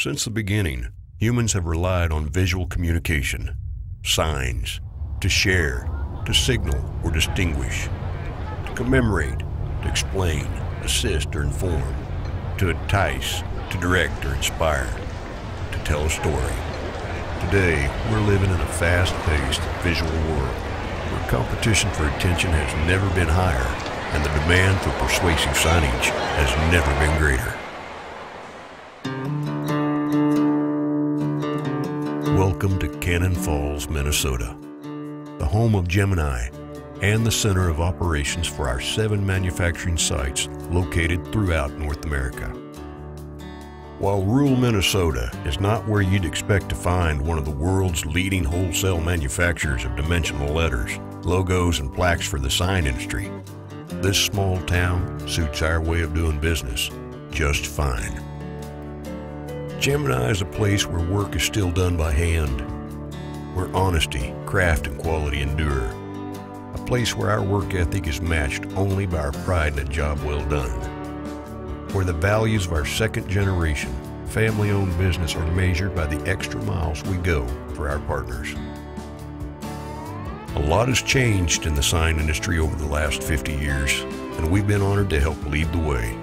Since the beginning, humans have relied on visual communication, signs, to share, to signal or distinguish, to commemorate, to explain, assist or inform, to entice, to direct or inspire, to tell a story. Today, we're living in a fast-paced visual world where competition for attention has never been higher and the demand for persuasive signage has never been greater. Welcome to Cannon Falls, Minnesota, the home of Gemini and the center of operations for our seven manufacturing sites located throughout North America. While rural Minnesota is not where you'd expect to find one of the world's leading wholesale manufacturers of dimensional letters, logos, and plaques for the sign industry, this small town suits our way of doing business just fine. Gemini is a place where work is still done by hand, where honesty, craft, and quality endure. A place where our work ethic is matched only by our pride in a job well done. Where the values of our second generation, family owned business are measured by the extra miles we go for our partners. A lot has changed in the sign industry over the last 50 years, and we've been honored to help lead the way.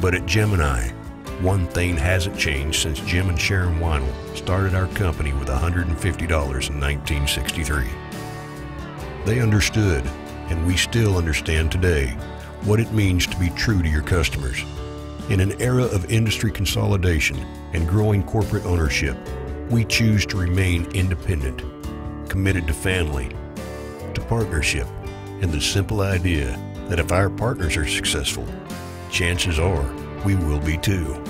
But at Gemini, one thing hasn't changed since Jim and Sharon Weinel started our company with $150 in 1963. They understood, and we still understand today, what it means to be true to your customers. In an era of industry consolidation and growing corporate ownership, we choose to remain independent, committed to family, to partnership, and the simple idea that if our partners are successful, chances are we will be too.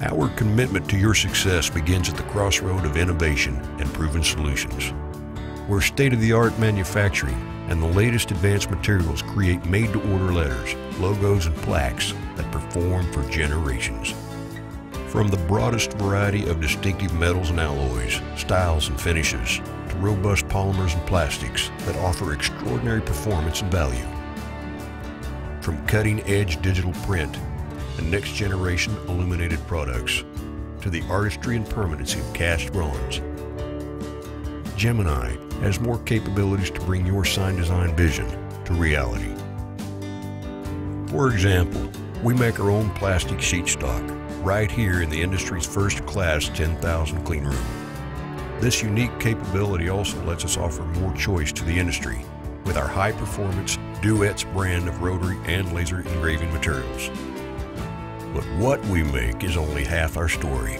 Our commitment to your success begins at the crossroad of innovation and proven solutions. Where state-of-the-art manufacturing and the latest advanced materials create made-to-order letters, logos, and plaques that perform for generations. From the broadest variety of distinctive metals and alloys, styles and finishes, to robust polymers and plastics that offer extraordinary performance and value. From cutting-edge digital print and next generation illuminated products to the artistry and permanency of cast bronze. Gemini has more capabilities to bring your sign design vision to reality. For example, we make our own plastic sheet stock right here in the industry's first class 10,000 clean room. This unique capability also lets us offer more choice to the industry with our high performance Duets brand of rotary and laser engraving materials. But what we make is only half our story.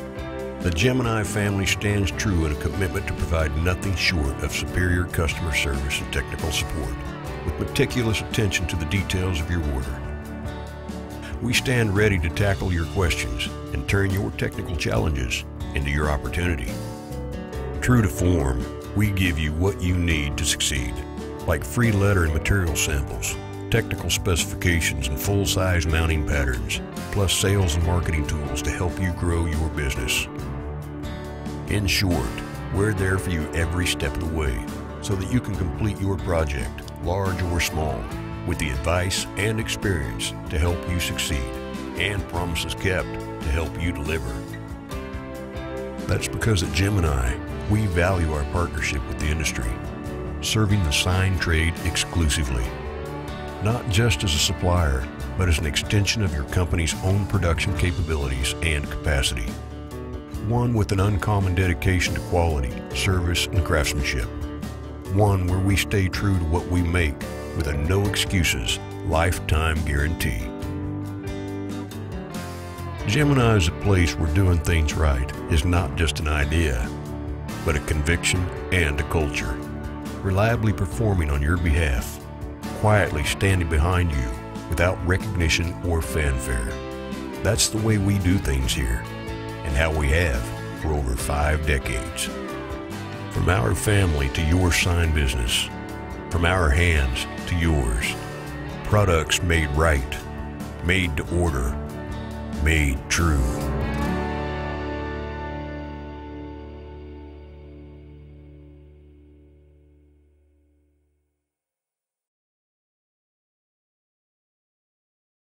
The Gemini family stands true in a commitment to provide nothing short of superior customer service and technical support, with meticulous attention to the details of your order. We stand ready to tackle your questions and turn your technical challenges into your opportunity. True to form, we give you what you need to succeed, like free letter and material samples, technical specifications and full-size mounting patterns, plus sales and marketing tools to help you grow your business. In short, we're there for you every step of the way so that you can complete your project, large or small, with the advice and experience to help you succeed and promises kept to help you deliver. That's because at Gemini, we value our partnership with the industry, serving the sign trade exclusively not just as a supplier, but as an extension of your company's own production capabilities and capacity. One with an uncommon dedication to quality, service, and craftsmanship. One where we stay true to what we make with a no excuses, lifetime guarantee. Gemini is a place where doing things right is not just an idea, but a conviction and a culture, reliably performing on your behalf quietly standing behind you without recognition or fanfare. That's the way we do things here and how we have for over five decades. From our family to your sign business, from our hands to yours, products made right, made to order, made true.